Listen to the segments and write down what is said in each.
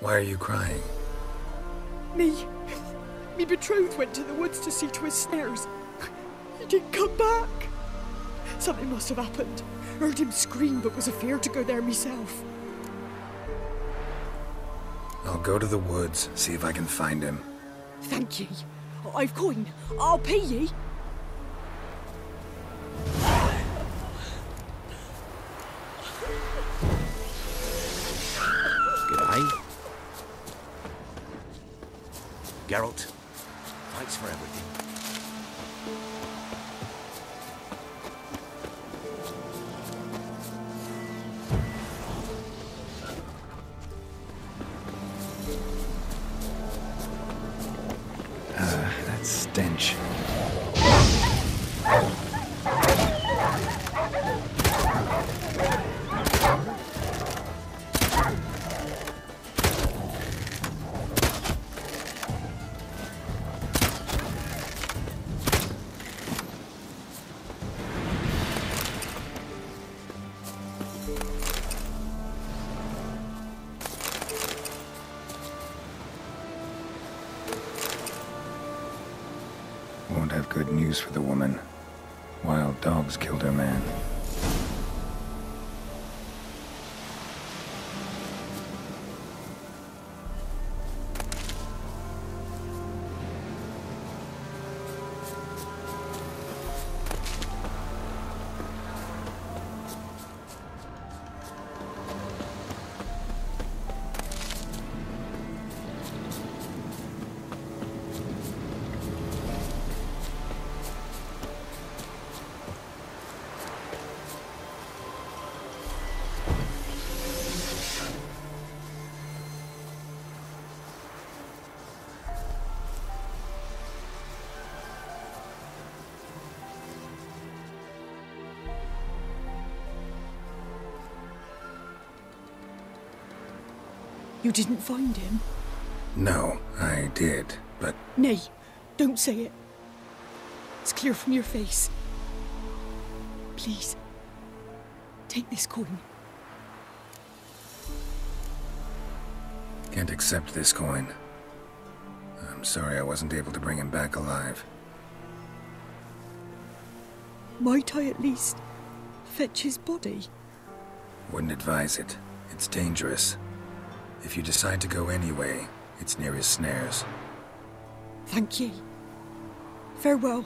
Why are you crying? Me. Me betrothed went to the woods to see to his snares. He didn't come back. Something must have happened. Heard him scream, but was afeard to go there myself. I'll go to the woods, see if I can find him. Thank ye. I've coin. I'll pay ye. G'day. Geralt fights for everything. Ah, that stench. Won't have good news for the woman. Wild dogs killed her man. You didn't find him? No, I did, but Nay, don't say it. It's clear from your face. Please, take this coin. can't accept this coin. I'm sorry I wasn't able to bring him back alive. Might I at least fetch his body? Wouldn't advise it. It's dangerous. If you decide to go anyway, it's near his snares. Thank ye. Farewell.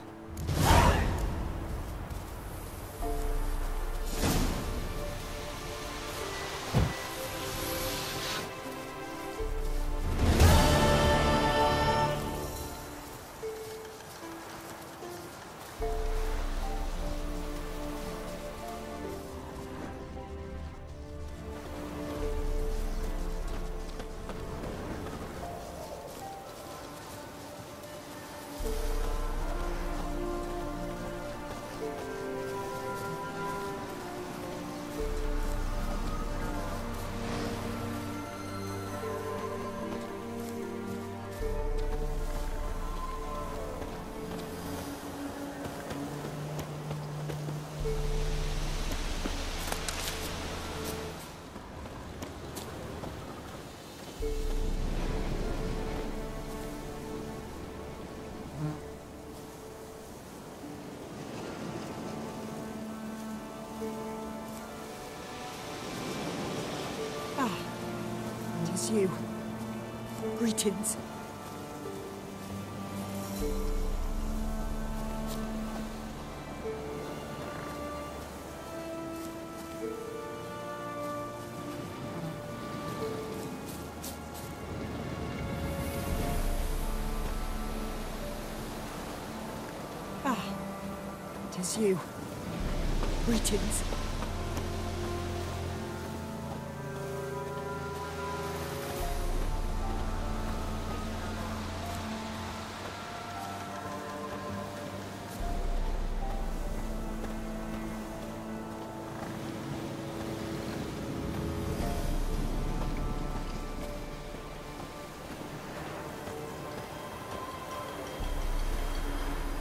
You. Greetings. Ah, it is you. Greetings.